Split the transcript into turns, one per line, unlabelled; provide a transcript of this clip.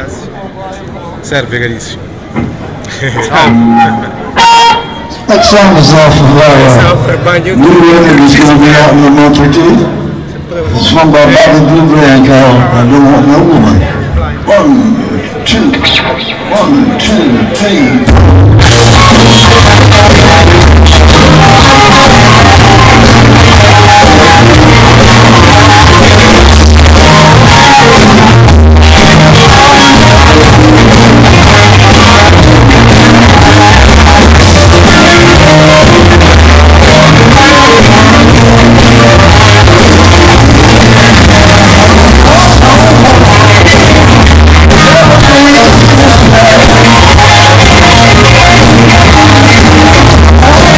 cazzo. Serve carissimo.
That song is off of
uh,
new record that's going to be out in a month or two. It's one by Bobby Blue Bland called I Don't Want No Woman. One, two, one, two, three.